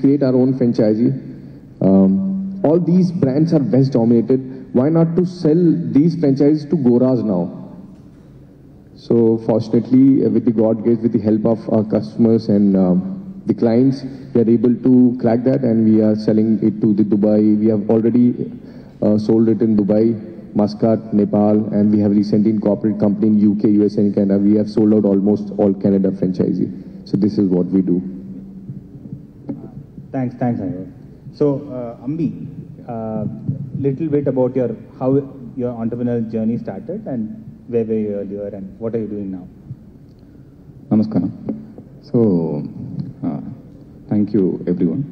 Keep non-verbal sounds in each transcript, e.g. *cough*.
create our own franchisee. Um, all these brands are West dominated. Why not to sell these franchises to Goras now? So fortunately, with the God grace, with the help of our customers and um, the clients, we are able to crack that, and we are selling it to the Dubai. We have already uh, sold it in Dubai, Muscat, Nepal, and we have recently incorporated company in UK, US, and Canada. We have sold out almost all Canada franchisee. So this is what we do. Thanks, thanks, Anurag. So, uh, Ambi, uh, little bit about your how your entrepreneurial journey started and where were you earlier and what are you doing now? Namaskaram. So, uh, thank you everyone.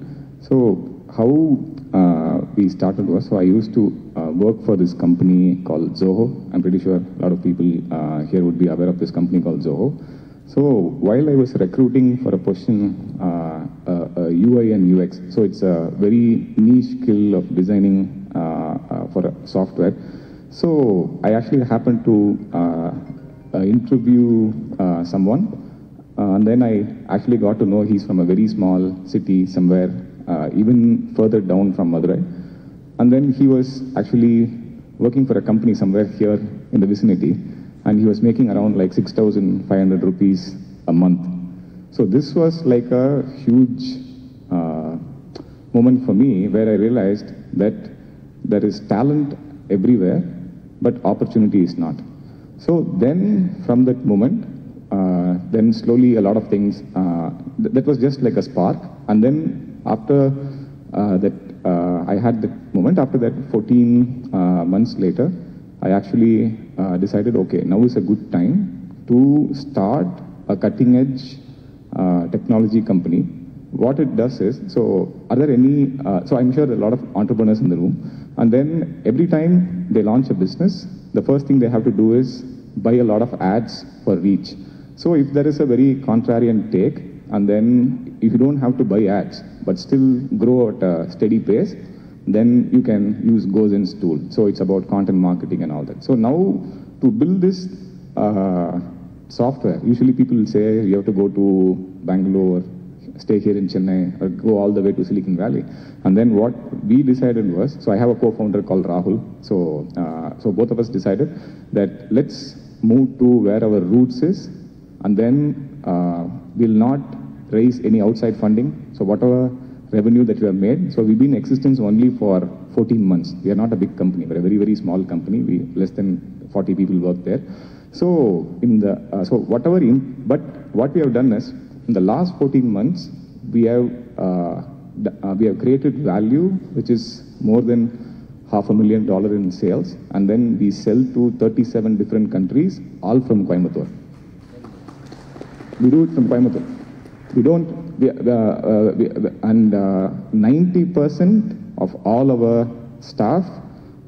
So, how uh, we started was, so I used to uh, work for this company called Zoho. I'm pretty sure a lot of people uh, here would be aware of this company called Zoho. So, while I was recruiting for a position, uh, uh, uh, UI and UX, so it's a very niche skill of designing uh, uh, for software. So, I actually happened to uh, uh, interview uh, someone uh, and then I actually got to know he's from a very small city somewhere, uh, even further down from Madurai. And then he was actually working for a company somewhere here in the vicinity, and he was making around like 6,500 rupees a month. So this was like a huge uh, moment for me where I realized that there is talent everywhere, but opportunity is not. So then, from that moment, uh, then slowly a lot of things, uh, th- that was just like a spark. And then after uh, that, uh, I had that moment, after that 14 uh, months later, I actually uh, decided, okay, now is a good time to start a cutting edge uh, technology company. What it does is, so are there any, uh, so I'm sure a lot of entrepreneurs in the room, and then every time they launch a business, the first thing they have to do is buy a lot of ads for reach. So if there is a very contrarian take, and then if you don't have to buy ads, but still grow at a steady pace, then you can use Gozen's tool. So it's about content marketing and all that. So now to build this uh, software, usually people will say you have to go to Bangalore, stay here in Chennai, or go all the way to Silicon Valley. And then what we decided was, so I have a co-founder called Rahul. So, uh, so both of us decided that let's move to where our roots is, and then uh, we'll not raise any outside funding. So whatever revenue that we have made, so we've been in existence only for 14 months. We are not a big company. We're a very very small company. We less than 40 people work there. So in the uh, so whatever in but what we have done is in the last 14 months we have uh, uh, we have created value which is more than half a million dollar in sales and then we sell to 37 different countries all from Coimbatore. We do it from Coimbatore. We don't, and uh, 90% of all our staff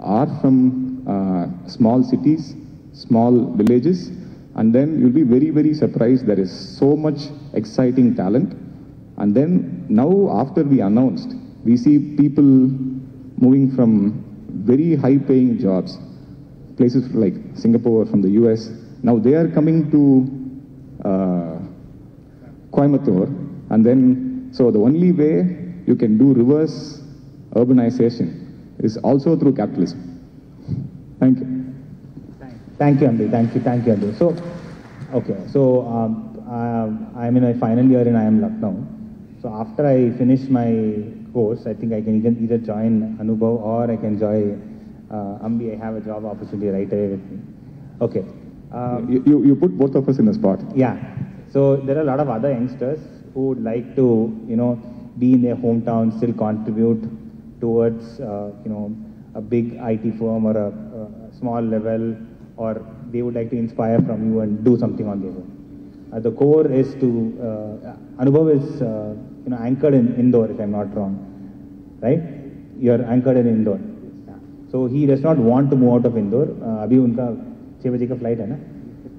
are from uh, small cities, small villages, and then you'll be very, very surprised. There is so much exciting talent. And then now, after we announced, we see people moving from very high paying jobs, places like Singapore, from the US. Now they are coming to uh, Coimbatore, and then so the only way you can do reverse urbanization is also through capitalism. Thank you. Thank you, Ambi. Thank you, thank you, Ambi. So, okay, so um, uh, I'm in my final year and in IIM Lucknow. So after I finish my course, I think I can either, either join Anubhav or I can join uh, Ambi. I have a job opportunity right away with me. Okay. Um, You, you, you put both of us in a spot. yeah. So there are a lot of other youngsters who would like to, you know, be in their hometown, still contribute towards, uh, you know, a big IT firm or a, a small level, or they would like to inspire from you and do something on their own. Uh, the core is to, uh, Anubhav is, uh, you know, anchored in Indore, if I'm not wrong, right? You're anchored in Indore. Yeah. So he does not want to move out of Indore. Uh, अभी उनका छः बजे का flight है ना?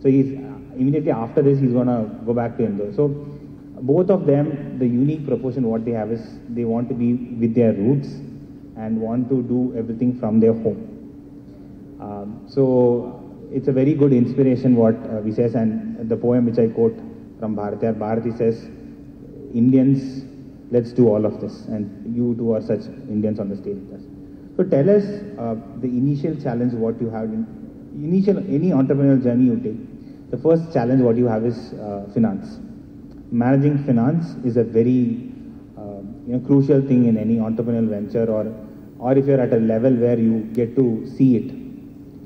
So he's immediately after this he's gonna go back to Indore. So both of them, the unique proportion what they have is they want to be with their roots and want to do everything from their home. Um, so it's a very good inspiration what uh, he says and the poem which I quote from Bharathiyar, Bharati says, Indians let's do all of this. And you two are such Indians on the stage with us. So tell us uh, the initial challenge, what you have in initial any entrepreneurial journey you take. The first challenge what you have is uh, finance. Managing finance is a very uh, you know crucial thing in any entrepreneurial venture, or or if you're at a level where you get to see it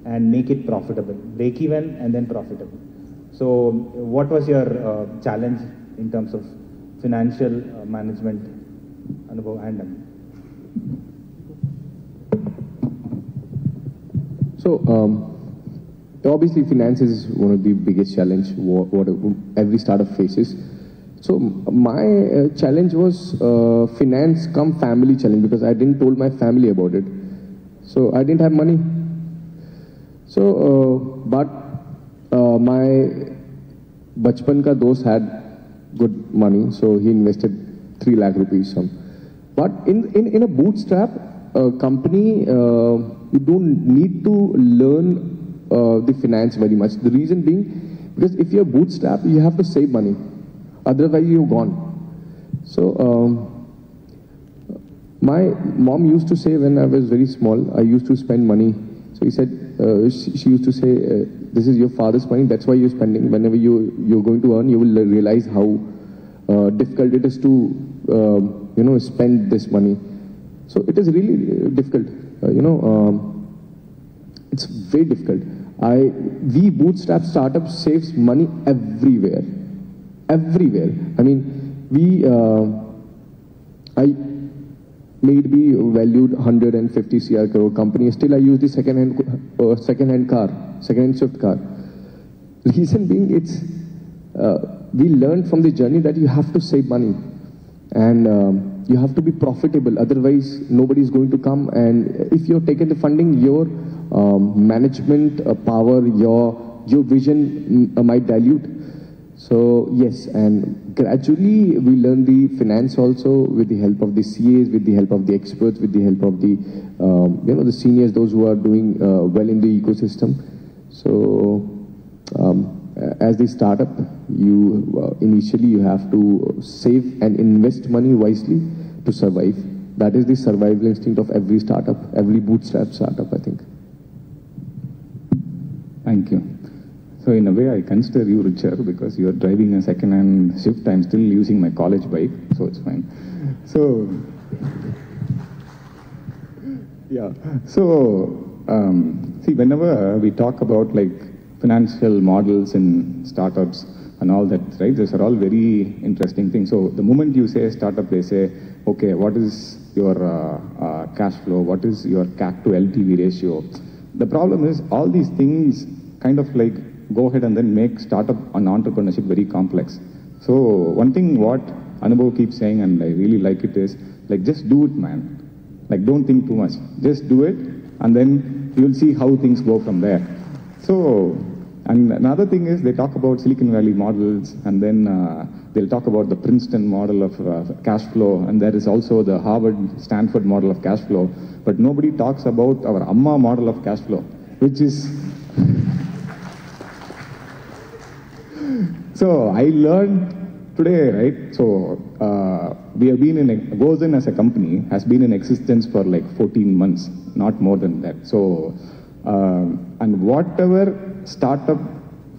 and make it profitable, break even and then profitable. So, what was your uh, challenge in terms of financial uh, management, Anubhav and? So, um, obviously, finance is one of the biggest challenge what, what every startup faces. So, my uh, challenge was uh, finance come family challenge because I didn't told my family about it. So, I didn't have money. So, uh, but my bachpan ka dost had good money, so he invested three lakh rupees. Some, but in in, in a bootstrap uh, company, uh, you don't need to learn uh, the finance very much. The reason being, because if you're bootstrap, you have to save money. Otherwise, you're gone. So. Um, my mom used to say when I was very small, I used to spend money. So he said, uh, she, she used to say, uh, this is your father's money, that's why you're spending. Whenever you, you're going to earn, you will realize how uh, difficult it is to, um, you know, spend this money. So it is really difficult, uh, you know, um, it's very difficult. I, we bootstrap startups saves money everywhere, everywhere. I mean, we, uh, I, may be valued 150 CR crore company, still I use the second hand, uh, second hand car, second hand Swift car. Reason being, it's, uh, we learned from the journey that you have to save money and um, you have to be profitable, otherwise nobody is going to come and if you're taking the funding, your um, management uh, power, your, your vision mm, might dilute. So yes, and gradually we learn the finance also with the help of the CAs, with the help of the experts, with the help of the um, you know the seniors, those who are doing uh, well in the ecosystem. So um, as the startup, you uh, initially you have to save and invest money wisely to survive. That is the survival instinct of every startup, every bootstrap startup, I think. Thank you. So in a way, I consider you richer because you are driving a second-hand Swift. I'm still using my college bike, so it's fine. So, yeah. So, um, see, whenever we talk about like financial models in startups and all that, right? These are all very interesting things. So the moment you say startup, they say, okay, what is your uh, uh, cash flow? What is your CAC to LTV ratio? The problem is all these things kind of like go ahead and then make startup and entrepreneurship very complex. So one thing what Anubhav keeps saying, and I really like it, is like just do it, man. Like don't think too much. Just do it, and then you'll see how things go from there. So, and another thing is they talk about Silicon Valley models, and then uh, they'll talk about the Princeton model of uh, cash flow, and there is also the Harvard, Stanford model of cash flow. But nobody talks about our Amma model of cash flow, which is So I learned today, right? So uh, we have been in, Gozen as a company has been in existence for like 14 months, not more than that. So, um, and whatever startup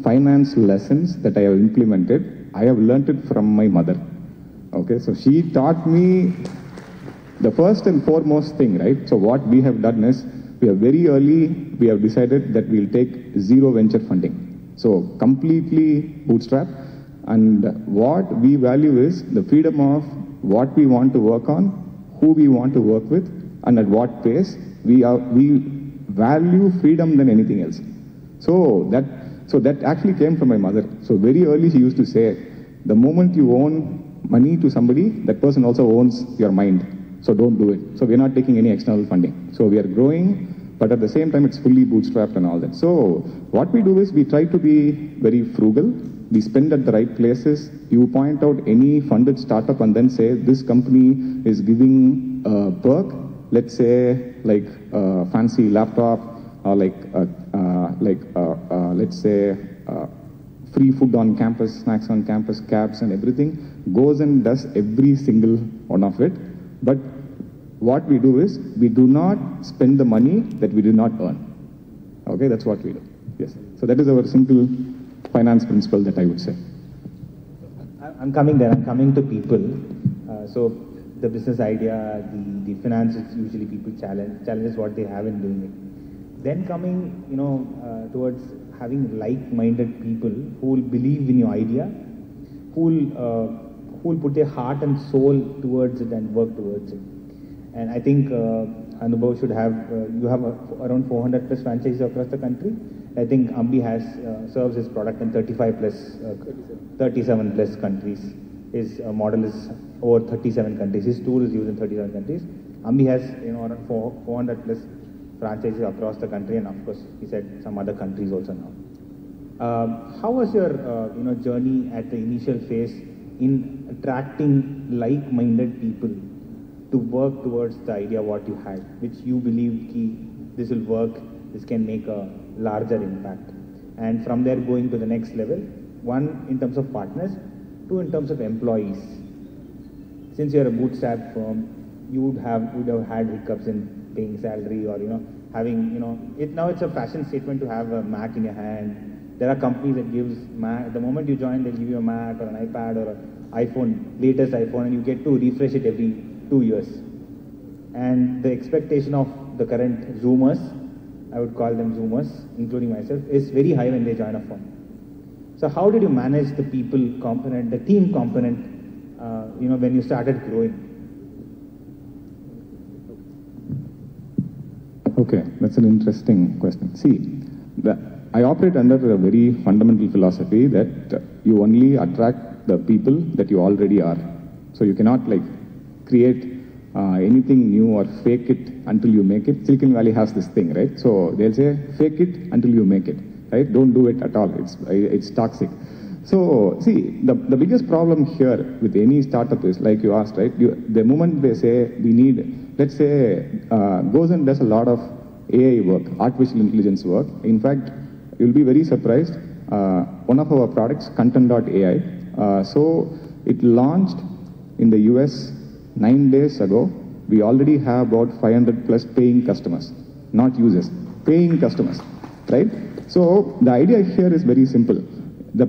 finance lessons that I have implemented, I have learned it from my mother. Okay, so she taught me the first and foremost thing, right? So what we have done is, we have very early, we have decided that we'll take zero venture funding. So completely bootstrap. And what we value is the freedom of what we want to work on, who we want to work with, and at what pace. We are we value freedom than anything else. So that so that actually came from my mother. So very early she used to say, the moment you own money to somebody, that person also owns your mind. So don't do it. So we're not taking any external funding. So we are growing but at the same time it's fully bootstrapped and all that. So what we do is we try to be very frugal. We spend at the right places. You point out any funded startup and then say this company is giving a perk, let's say like a fancy laptop or like uh, uh, like uh, uh let's say free food on campus, snacks on campus, cabs and everything. goes and does every single one of it. But what we do is we do not spend the money that we do not earn. Okay, that's what we do. Yes. So that is our simple finance principle that I would say. I'm coming there. I'm coming to people. Uh, so the business idea, the, the finance is usually people challenge challenges what they have in doing it. Then coming, you know, uh, towards having like-minded people who will believe in your idea, who will uh, who will put their heart and soul towards it and work towards it. And I think uh, Anubhav should have, uh, you have around 400 plus franchises across the country. I think Ambi has, uh, serves his product in 35 plus, uh, 37 plus countries. His uh, model is over 37 countries. His tool is used in 37 countries. Ambi has, you know, around four- 400 plus franchises across the country and of course, he said some other countries also now. Um, how was your uh, you know journey at the initial phase in attracting like-minded people to work towards the idea what you had, which you believe ki, this will work, this can make a larger impact, and from there going to the next level, one in terms of partners, two in terms of employees. Since you're a bootstrap firm, you would have would have had hiccups in paying salary or you know having you know it now it's a fashion statement to have a Mac in your hand. There are companies that gives Mac the moment you join they give you a Mac or an iPad or an iPhone, latest iPhone, and you get to refresh it every two years. And the expectation of the current Zoomers, I would call them Zoomers, including myself, is very high when they join a firm. So how did you manage the people component, the team component, uh, you know, when you started growing? Okay, that's an interesting question. See, the, I operate under a very fundamental philosophy that you only attract the people that you already are. So you cannot like create uh, anything new or fake it until you make it. Silicon Valley has this thing, right? So they'll say fake it until you make it, right? Don't do it at all. It's it's toxic. So see, the, the biggest problem here with any startup is like you asked, right? You, the moment they say we need, let's say, uh, Gozen does a lot of AI work, artificial intelligence work. In fact, you'll be very surprised. Uh, one of our products, Content.ai, uh, so it launched in the US nine days ago. We already have about 500 plus paying customers, not users, paying customers, right? So the idea here is very simple. The,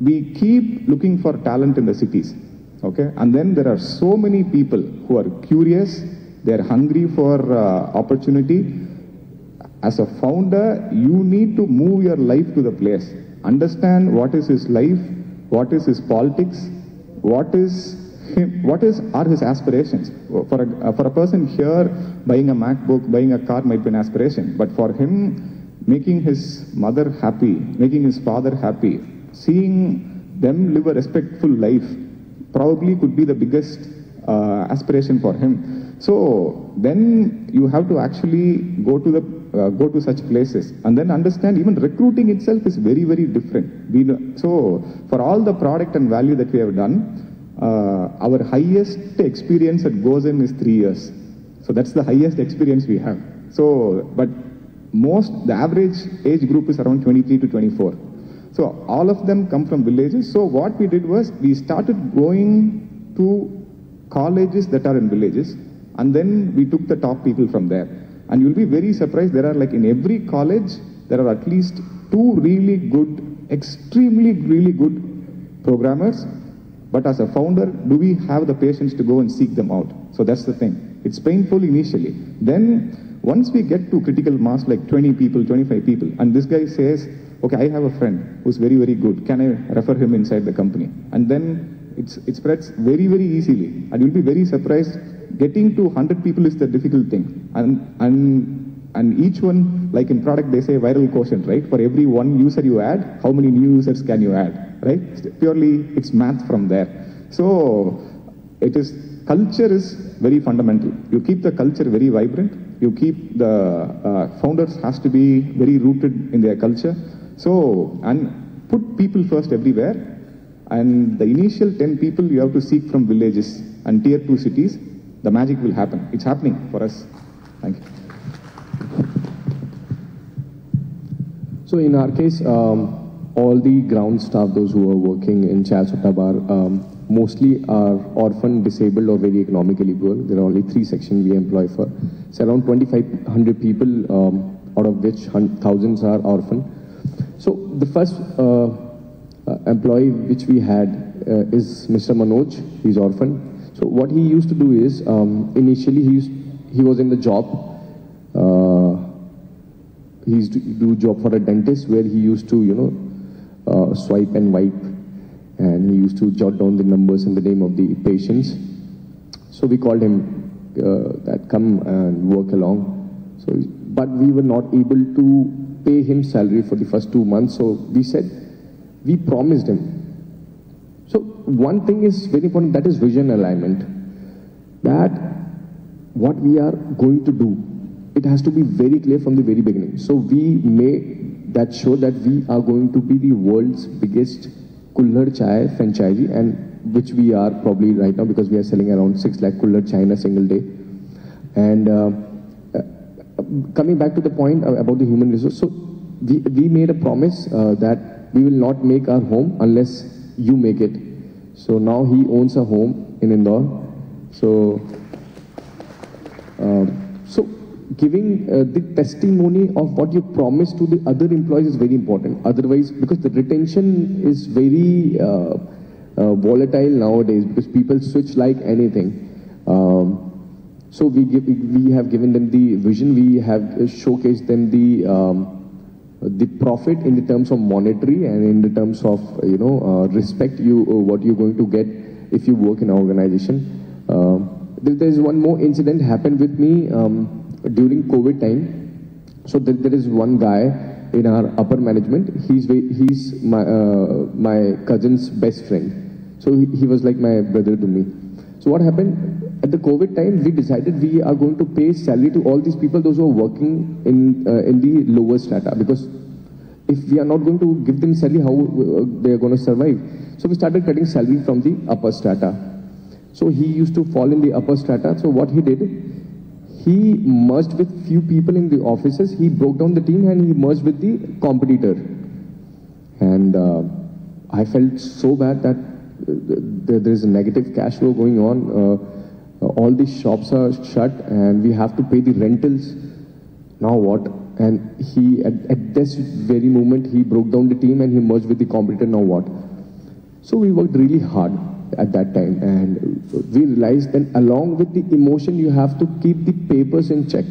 we keep looking for talent in the cities, okay? And then there are so many people who are curious, they're hungry for uh, opportunity, as a founder, you need to move your life to the place. Understand what is his life, what is his politics, what is him, what is are his aspirations. For a, for a person here, buying a MacBook, buying a car might be an aspiration, but for him, making his mother happy, making his father happy, seeing them live a respectful life, probably could be the biggest uh, aspiration for him. So then you have to actually go to the uh, go to such places and then understand even recruiting itself is very very different. We know, so for all the product and value that we have done, Uh, our highest experience at Gozen is three years. So that's the highest experience we have. So but most the average age group is around 23 to 24. So all of them come from villages. So what we did was we started going to colleges that are in villages and then we took the top people from there. And you'll be very surprised, there are like in every college, there are at least two really good, extremely really good programmers. But as a founder, do we have the patience to go and seek them out? So that's the thing. It's painful initially. Then once we get to critical mass, like 20 people, 25 people, and this guy says, okay, I have a friend who's very, very good. Can I refer him inside the company? And then it's, it spreads very, very easily. And you'll be very surprised. Getting to 100 people is the difficult thing. And, and, and each one, like in product, they say viral quotient, right? For every one user you add, how many new users can you add, right? Purely, it's math from there. So, it is, culture is very fundamental. You keep the culture very vibrant. You keep the uh, founders has to be very rooted in their culture. So, and put people first everywhere. And the initial 10 people you have to seek from villages and tier 2 cities, the magic will happen. It's happening for us. Thank you. So in our case, um, all the ground staff, those who are working in Chai Bar, um, mostly are orphan, disabled, or very economically poor. There are only three sections we employ for. It's around 2,500 people, um, out of which thousands are orphan. So the first uh, uh, employee which we had uh, is Mr. Manoj. He's orphan. So what he used to do is um, initially he used, he was in the job. Uh, he used to do job for a dentist where he used to you know uh, swipe and wipe, and he used to jot down the numbers and the name of the patients. So we called him uh, that come and work along. So, but we were not able to pay him salary for the first two months. So we said we promised him. So one thing is very important. That is vision alignment. That what we are going to do, it has to be very clear from the very beginning. So we made that show that we are going to be the world's biggest Kulhar Chai franchisee and which we are probably right now because we are selling around 6 lakh Kulhar Chai in a single day. And uh, uh, coming back to the point uh, about the human resource, so we, we made a promise uh, that we will not make our home unless you make it. So now he owns a home in Indore. So um, so giving uh, the testimony of what you promised to the other employees is very important. Otherwise, because the retention is very uh, uh, volatile nowadays because people switch like anything. Um, so we give, we have given them the vision. We have showcased them the um, the profit in the terms of monetary and in the terms of you know uh, respect you uh, what you're going to get if you work in an organization. There, there is one more incident happened with me um, during COVID time. So there, there is one guy in our upper management. He's he's my uh, my cousin's best friend. So he, he was like my brother to me. So what happened at the COVID time? We decided we are going to pay salary to all these people, those who are working in uh, in the lower strata, because if we are not going to give them salary, how uh, they are going to survive? So we started cutting salary from the upper strata. So he used to fall in the upper strata. So what he did, he merged with few people in the offices. He broke down the team and he merged with the competitor. And uh, I felt so bad that uh, there is a negative cash flow going on. Uh, uh, all the shops are shut and we have to pay the rentals. Now what? And he, at, at this very moment, he broke down the team and he merged with the competitor. Now what? So we worked really hard at that time and we realized that along with the emotion, you have to keep the papers in check.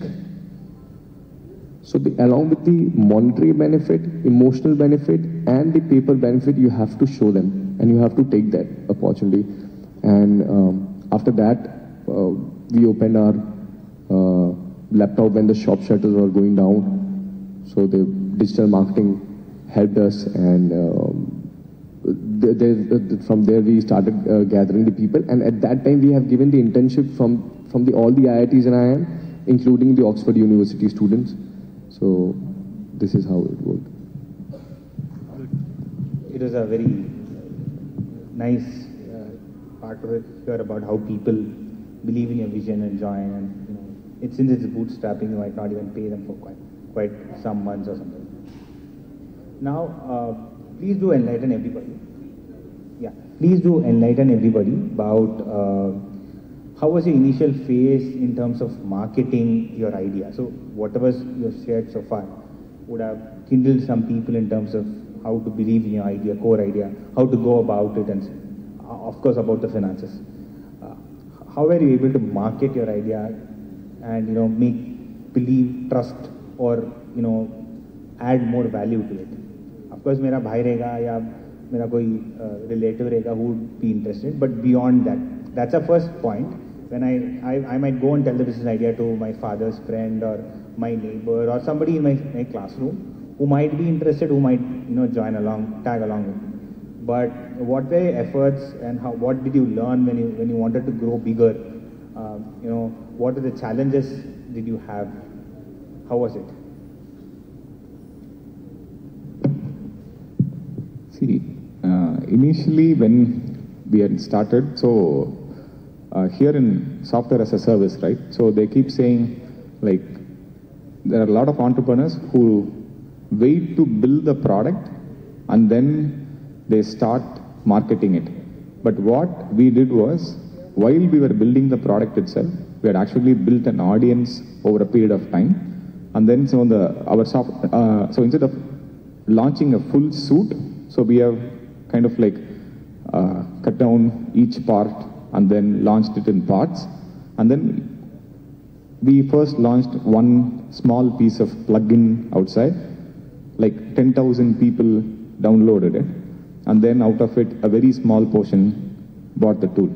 So the, along with the monetary benefit, emotional benefit, and the paper benefit, you have to show them, and you have to take that opportunity. And um, after that, uh, we opened our uh, laptop when the shop shutters were going down. So the digital marketing helped us, and um, there, from there we started uh, gathering the people. And at that time, we have given the internship from from the all the IITs and IIM, including the Oxford University students. So this is how it worked. It was a very nice uh, part to hear about how people believe in your vision and join, and you know, it, since it's bootstrapping, you might not even pay them for quite quite some months or something. Now, uh, please do enlighten everybody. Yeah, please do enlighten everybody about uh, how was your initial phase in terms of marketing your idea. So, whatever you have shared so far would have kindled some people in terms of how to believe in your idea, core idea, how to go about it, and uh, of course about the finances. Uh, how were you able to market your idea and you know make believe, trust, or you know add more value to it? Of course, मेरा भाई रहेगा या मेरा कोई relative रहेगा who would be interested, but beyond that, that's a first point. When I, I, I might go and tell the business idea to my father's friend or my neighbor or somebody in my, my classroom who might be interested, who might you know join along, tag along with me. But what were your efforts and how, what did you learn when you when you wanted to grow bigger? Um, you know, what are the challenges did you have? How was it? See, uh, initially when we had started, so uh, here in software as a service, right? So they keep saying, like, there are a lot of entrepreneurs who wait to build the product and then they start marketing it. But what we did was, while we were building the product itself, we had actually built an audience over a period of time. And then so the our soft, uh, so instead of launching a full suit, so we have kind of like uh, cut down each part and then launched it in parts. And then we first launched one small piece of plugin outside, like 10,000 people downloaded it, and then out of it, a very small portion bought the tool.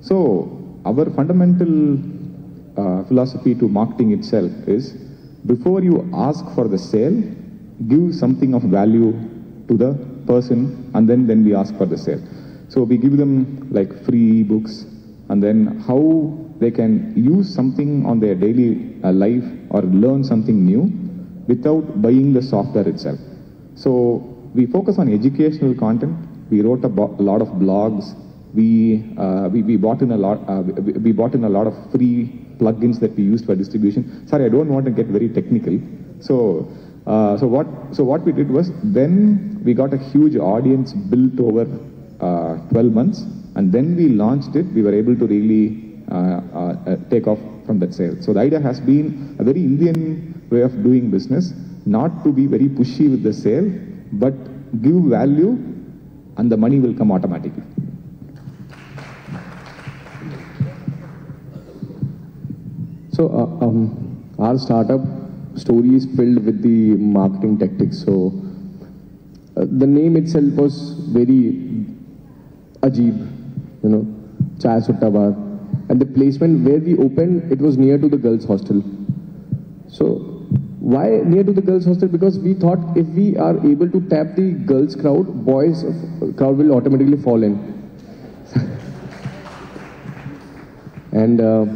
So, our fundamental uh, philosophy to marketing itself is before you ask for the sale, give something of value to the person, and then, then we ask for the sale. So, we give them like free books, and then how they can use something on their daily uh, life or learn something new without buying the software itself. So we focus on educational content. We wrote a, a lot of blogs. We, uh, we, we bought in a lot, uh, we, we bought in a lot of free plugins that we used for distribution. Sorry, I don't want to get very technical. So, uh, so what, so what we did was then we got a huge audience built over uh, 12 months and then we launched it. We were able to really uh, uh, uh, take off from that sale. So the idea has been a very Indian way of doing business, not to be very pushy with the sale, but give value and the money will come automatically. So um, our startup story is filled with the marketing tactics. So uh, the name itself was very ajib, you know, Chai Sutta Bar. And the placement where we opened, it was near to the girls' hostel. So why near to the girls' hostel? Because we thought if we are able to tap the girls' crowd, boys' crowd will automatically fall in. *laughs* and uh,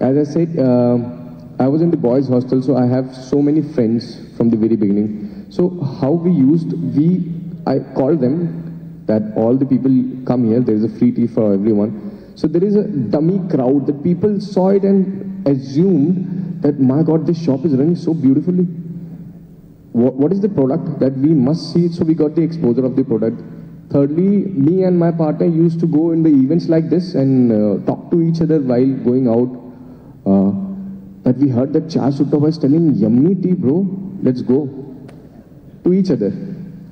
as I said, uh, I was in the boys' hostel, so I have so many friends from the very beginning. So how we used, we I called them that all the people come here. There is a free tea for everyone. So there is a dummy crowd that people saw it and assumed that my God, this shop is running so beautifully. What, what is the product that we must see? So we got the exposure of the product. Thirdly, me and my partner used to go in the events like this and uh, talk to each other while going out. Uh, that we heard that Sutta was telling, yummy tea, bro, let's go. To each other.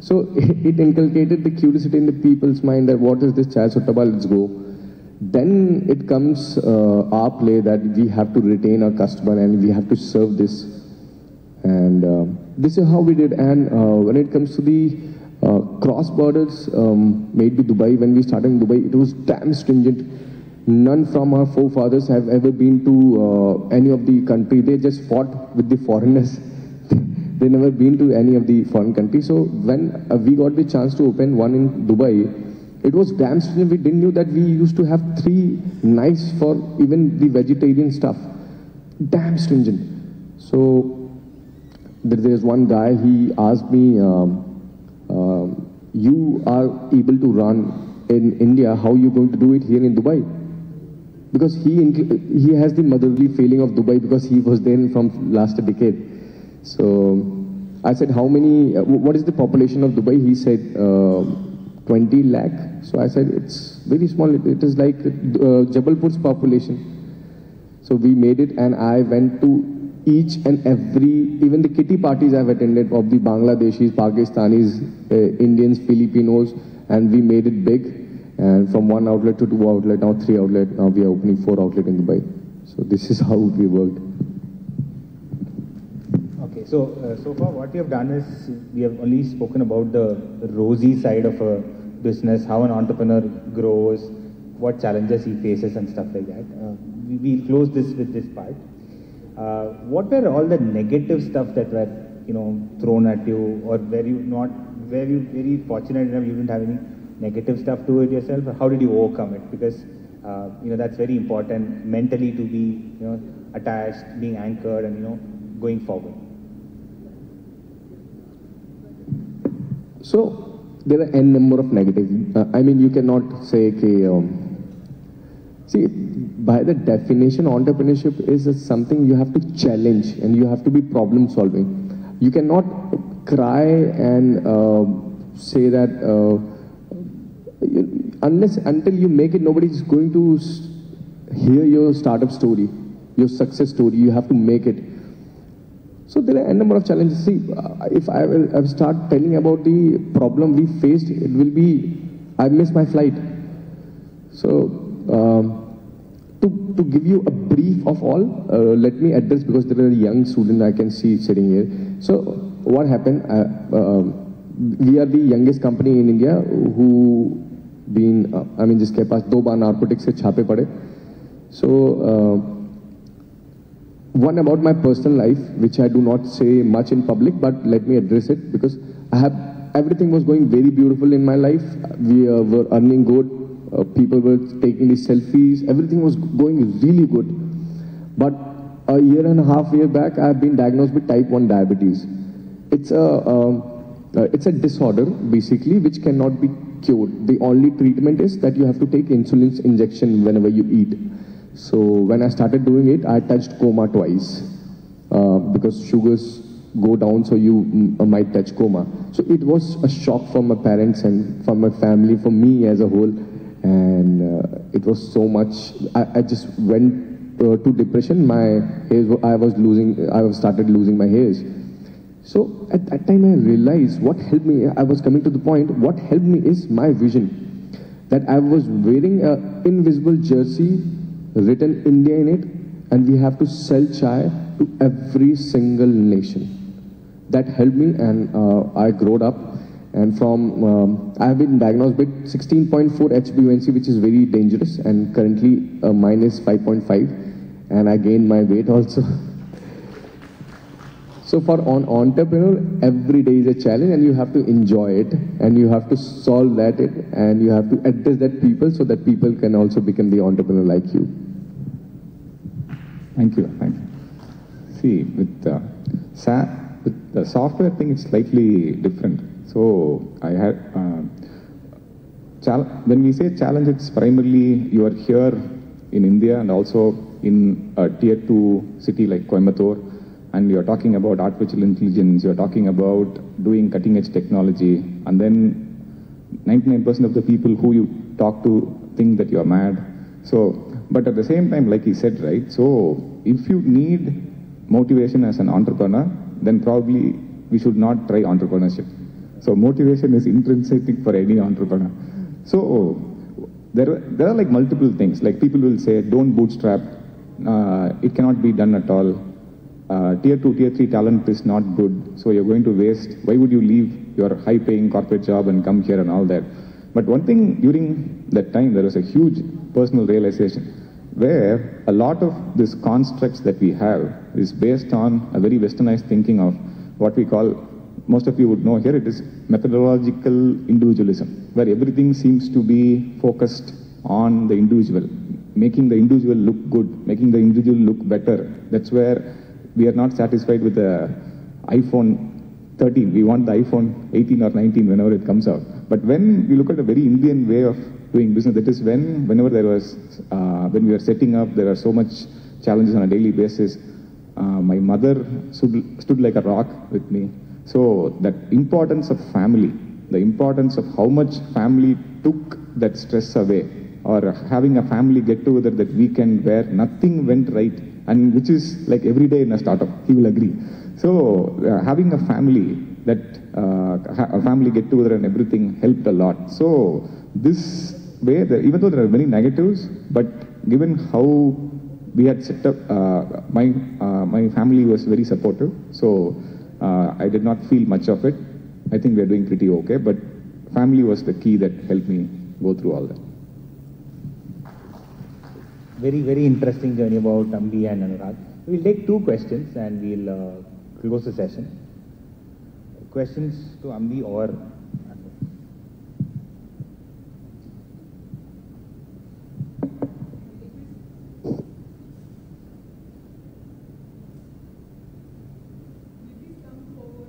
So *laughs* it inculcated the curiosity in the people's mind that what is this Chai Sutta let's go. Then it comes uh, our play that we have to retain our customer and we have to serve this. And uh, this is how we did. And uh, when it comes to the uh, cross borders um, made to Dubai, when we started in Dubai, it was damn stringent. None from our forefathers have ever been to uh, any of the country. They just fought with the foreigners. *laughs* they never been to any of the foreign countries. So when uh, we got the chance to open one in Dubai, it was damn stringent. We didn't know that we used to have three knives for even the vegetarian stuff. Damn stringent. So there- there's one guy, he asked me, um, um, you are able to run in India, how are you going to do it here in Dubai? Because he, he has the motherly feeling of Dubai because he was there from last decade. So I said, how many, uh, what is the population of Dubai? He said, uh, 20 lakh. So I said, it's very small. It, it is like uh, Jabalpur's population. So we made it, and I went to each and every, even the kitty parties I've attended of the Bangladeshis, Pakistanis, uh, Indians, Filipinos, and we made it big. And from one outlet to two outlet, now three outlet, now we are opening four outlet in Dubai. So this is *laughs* how we worked. Okay, so uh, so far what we have done is we have only spoken about the rosy side of a business, how an entrepreneur grows, what challenges he faces and stuff like that. Uh, we, we'll close this with this part. Uh, what were all the negative stuff that were you know thrown at you, or were you not, were you very fortunate enough you didn't have any negative stuff to it yourself, or how did you overcome it? Because uh, you know that's very important mentally to be you know attached, being anchored, and you know going forward. So there are n number of negative. Uh, I mean, you cannot say, okay, um, see, by the definition, entrepreneurship is something you have to challenge and you have to be problem solving. You cannot cry and uh, say that. Uh, unless until you make it, nobody's going to hear your startup story, your success story. You have to make it. So there are a number of challenges. See, uh, if I will I start telling about the problem we faced, it will be I missed my flight. So um, to, to give you a brief of all, uh, let me address because there are young students I can see sitting here. So what happened? Uh, um we are the youngest company in India who been I mean जिसके पास दो बार narcotics से छापे पड़े। So one about my personal life which I do not say much in public but let me address it because I have everything was going very beautiful in my life we were earning good people were taking the selfies everything was going really good but a year and half year back I have been diagnose with type one diabetes it's a uh, it's a disorder basically which cannot be cured. The only treatment is that you have to take insulin injection whenever you eat. So when I started doing it, I touched coma twice uh, because sugars go down, so you uh, might touch coma. So it was a shock for my parents and for my family, for me as a whole, and uh, it was so much. I, I just went uh, to depression. My hairs, I was losing. I started losing my hairs. So at that time, I realized what helped me. I was coming to the point. What helped me is my vision that I was wearing a invisible jersey written India in it, and we have to sell chai to every single nation. That helped me, and uh, I growed up. And from um, I have been diagnosed with 16.4 HbA1c, which is very dangerous, and currently uh, mine is 5.5, and I gained my weight also. *laughs* So for an entrepreneur, every day is a challenge and you have to enjoy it and you have to solve that it and you have to address that people so that people can also become the entrepreneur like you. Thank you. Thank you. See, with, uh, sa- with the software thing, it's slightly different. So I had, uh, when we say challenge, it's primarily you are here in India and also in a tier two city like Coimbatore, and you're talking about artificial intelligence, you're talking about doing cutting edge technology, and then 99% of the people who you talk to think that you're mad. So, but at the same time, like he said, right? So, if you need motivation as an entrepreneur, then probably we should not try entrepreneurship. So, motivation is intrinsic for any entrepreneur. So, there, are- there are like multiple things. Like people will say, don't bootstrap. Uh, it cannot be done at all. Uh, tier 2, tier 3 talent is not good, so you're going to waste. Why would you leave your high paying corporate job and come here and all that? But one thing during that time, there was a huge personal realization where a lot of these constructs that we have is based on a very westernized thinking of what we call, most of you would know here, it is methodological individualism, where everything seems to be focused on the individual, making the individual look good, making the individual look better. That's where we are not satisfied with the iPhone 13. We want the iPhone 18 or 19 whenever it comes out. But when we look at a very Indian way of doing business, that is when, whenever there was, uh, when we are setting up, there are so much challenges on a daily basis. Uh, my mother stood, stood like a rock with me. So that importance of family, the importance of how much family took that stress away, or having a family get together that weekend where nothing went right, and which is like every day in a startup. He will agree. So uh, having a family that uh, a family get together and everything helped a lot. So this way, there, even though there are many negatives, but given how we had set up, uh, my uh, my family was very supportive. So uh, I did not feel much of it. I think we are doing pretty okay. But family was the key that helped me go through all that. Very, very interesting journey about Ambi and Anurag. We'll take two questions and we'll uh, close the session. Questions to Ambi or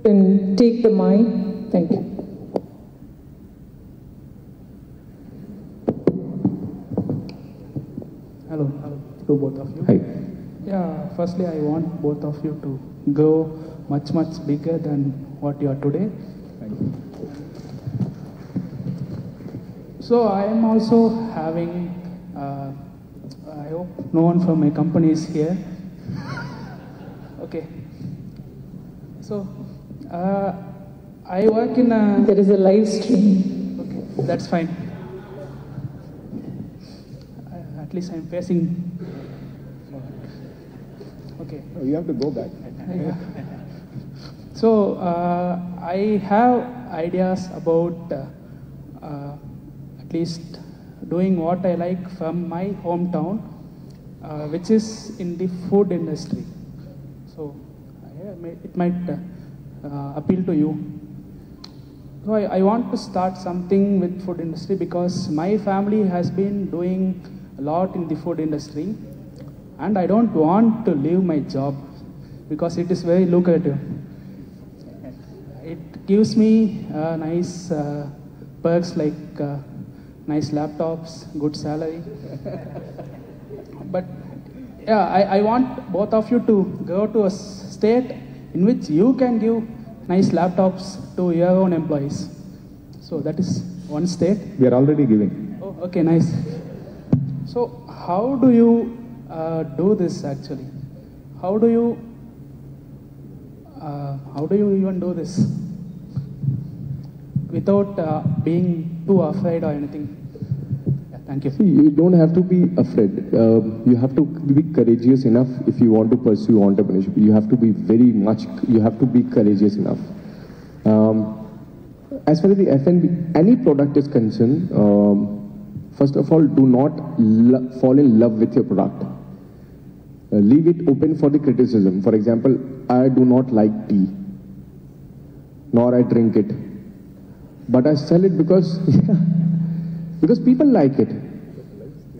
and take the mic. Thank you. To both of you. Hi. Yeah, firstly, I want both of you to grow much, much bigger than what you are today. So I am also having, uh, I hope no one from my company is here. *laughs* okay. So uh, I work in a. There is a live stream. Okay, that's fine. Uh, at least I'm facing. Okay. You have to go back. *laughs* So uh, I have ideas about uh, uh, at least doing what I like from my hometown, uh, which is in the food industry. So it might uh, uh, appeal to you. So I, I want to start something with food industry because my family has been doing a lot in the food industry, and I don't want to leave my job because it is very lucrative. It gives me uh, nice uh, perks like uh, nice laptops, good salary. *laughs* but yeah, I, I want both of you to go to a state in which you can give nice laptops to your own employees. So that is one state. We are already giving. Oh, okay, nice. So, how do you uh, do this actually? How do you uh, how do you even do this without uh, being too afraid or anything? Thank you. You don't have to be afraid. Um, you have to be courageous enough if you want to pursue entrepreneurship. You have to be very much, you have to be courageous enough. Um, as far as the F&B, any product is concerned, um, first of all, do not fall in love with your product. Uh, leave it open for the criticism. For example, I do not like tea, nor I drink it, but I sell it because *laughs* because people like it.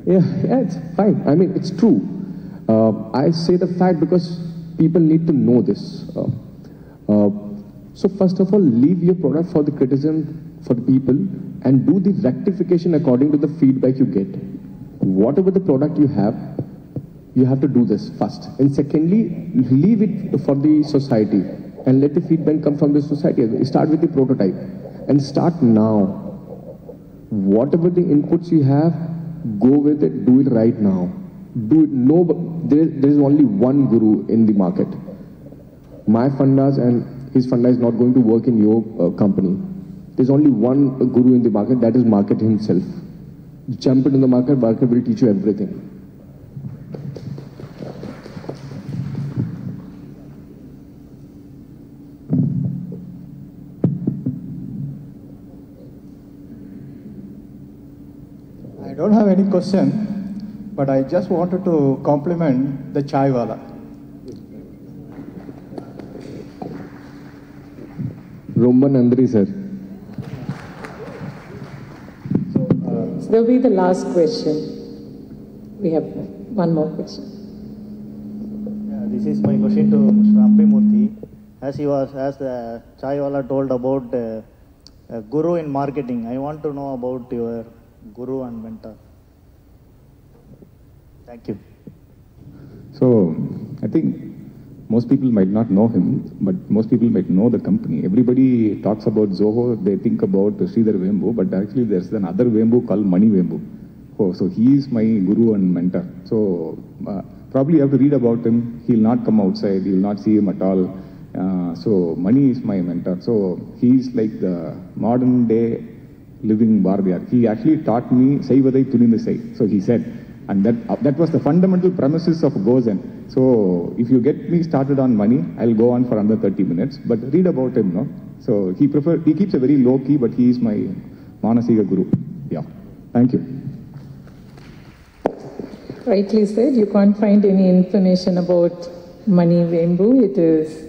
Yeah, yeah, it's fine. I mean, it's true. Uh, I say the fact because people need to know this. Uh, uh, so first of all, leave your product for the criticism for the people and do the rectification according to the feedback you get. Whatever the product you have, you have to do this first. And secondly, leave it for the society and let the feedback come from the society. Start with the prototype and start now. Whatever the inputs you have, go with it, do it right now. Do it, no, there, there is only one guru in the market. My fundas and his funda is not going to work in your uh, company. There's only one guru in the market, that is market himself. Jump into the market, market will teach you everything. Don't have any question, but I just wanted to compliment the chai wala. Romba Nandri, sir. So that'll be the last question. We have one more question. Yeah, this is my question to Mr. Ambimurthy. As he was, as the Chaiwala told about uh, uh, guru in marketing, I want to know about your guru and mentor. Thank you. So I think most people might not know him, but most people might know the company. Everybody talks about Zoho, they think about Sridhar Vembu, but actually there's another Vembu called Mani Vembu. Oh, so he is my guru and mentor. So uh, probably you have to read about him. He'll not come outside. You'll not see him at all. Uh, so Mani is my mentor. So he's like the modern day living Bharathiyar. He actually taught me Saivadai Sai. So he said, and that, uh, that was the fundamental premises of Gozen. So if you get me started on Mani, I'll go on for another 30 minutes. But read about him, no? So he prefer he keeps a very low key, but he is my Manasiga Guru. Yeah. Thank you. Rightly said, you can't find any information about Mani Vembu. It is,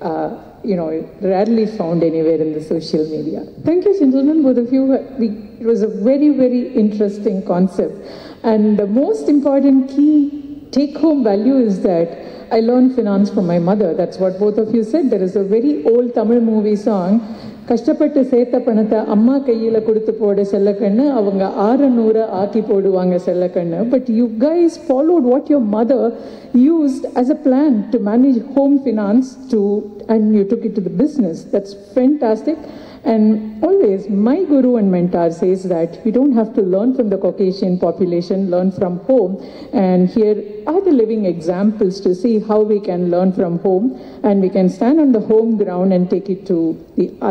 uh, you know, rarely found anywhere in the social media. Thank you, gentlemen, both of you. Uh, we, it was a very, very interesting concept. And the most important key take home value is that I learned finance from my mother. That's what both of you said. There is a very old Tamil movie song. கஷ்டப்பட்டு சேர்த்த பணத்தை அம்மா கையில் கொடுத்து போட செல்லக்கண்ணு அவங்க ஆறு நூறு ஆக்கி போடுவாங்க செல்லக்கண்ணு but you guys followed what your mother used as a plan to manage home finance to and you took it to the business that's fantastic And always, my guru and mentor says that we don't have to learn from the Caucasian population, learn from home. And here are the living examples to see how we can learn from home and we can stand on the home ground and take it to the other.